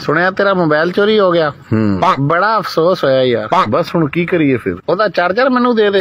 ਸੁਣਿਆ ਤੇਰਾ ਮੋਬਾਈਲ ਚੋਰੀ ਹੋ ਗਿਆ? ਬੜਾ ਅਫਸੋਸ ਹੋਇਆ ਯਾਰ। ਬਸ ਹੁਣ ਕੀ ਕਰੀਏ ਫਿਰ? ਉਹਦਾ ਚਾਰਜਰ ਮੈਨੂੰ ਦੇ ਦੇ।